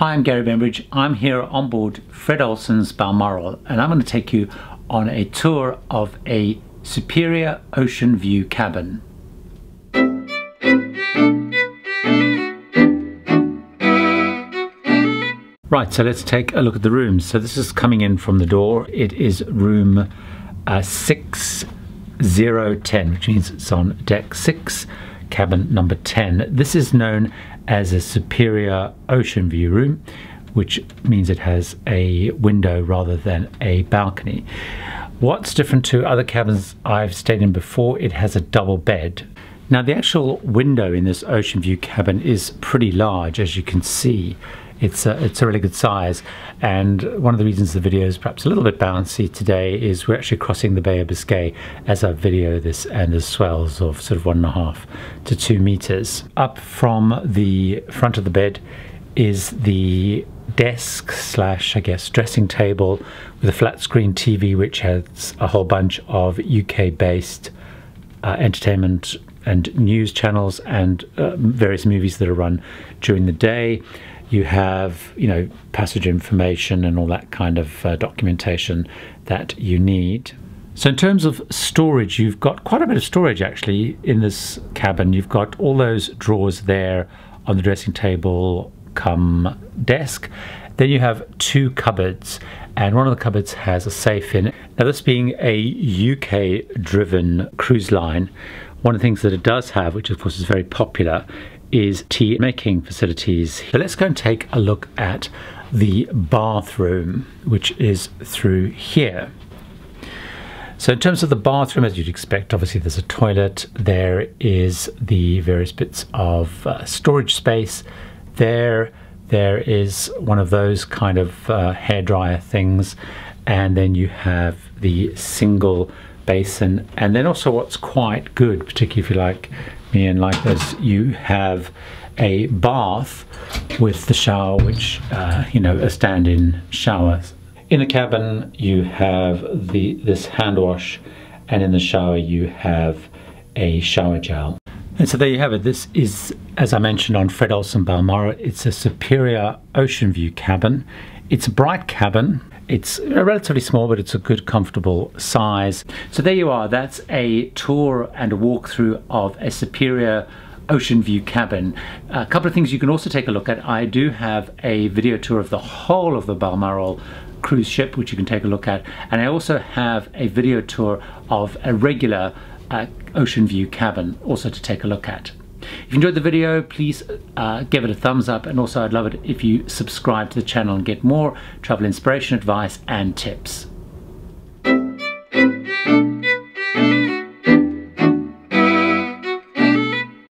Hi, I'm Gary Bembridge. I'm here on board Fred Olsen's Balmoral and I'm going to take you on a tour of a Superior Ocean View cabin. Right, so let's take a look at the rooms. So this is coming in from the door. It is room uh, 6010, which means it's on deck 6, cabin number 10. This is known as a superior ocean view room, which means it has a window rather than a balcony. What's different to other cabins I've stayed in before, it has a double bed. Now the actual window in this ocean view cabin is pretty large as you can see it's a, it's a really good size. And one of the reasons the video is perhaps a little bit bouncy today is we're actually crossing the Bay of Biscay as I video this and there's swells of sort of one and a half to two meters. Up from the front of the bed is the desk slash I guess dressing table with a flat screen TV which has a whole bunch of UK based uh, entertainment and news channels and uh, various movies that are run during the day you have you know passage information and all that kind of uh, documentation that you need. So in terms of storage you've got quite a bit of storage actually in this cabin. You've got all those drawers there on the dressing table come desk. Then you have two cupboards and one of the cupboards has a safe in it. Now this being a uk driven cruise line one of the things that it does have which of course is very popular is tea making facilities. So let's go and take a look at the bathroom, which is through here. So in terms of the bathroom, as you'd expect, obviously there's a toilet, there is the various bits of uh, storage space. There, there is one of those kind of uh, hairdryer things, and then you have the single basin, and then also what's quite good, particularly if you like and like this you have a bath with the shower which uh, you know a stand-in shower. In the cabin you have the this hand wash and in the shower you have a shower gel. And so there you have it. This is as I mentioned on Fred Olsen Balmoral it's a superior ocean view cabin. It's a bright cabin it's relatively small, but it's a good, comfortable size. So there you are. That's a tour and a walkthrough of a Superior ocean view cabin. A couple of things you can also take a look at. I do have a video tour of the whole of the Balmoral cruise ship, which you can take a look at. And I also have a video tour of a regular uh, ocean view cabin also to take a look at. If you enjoyed the video, please uh, give it a thumbs up and also I'd love it if you subscribe to the channel and get more travel inspiration, advice and tips.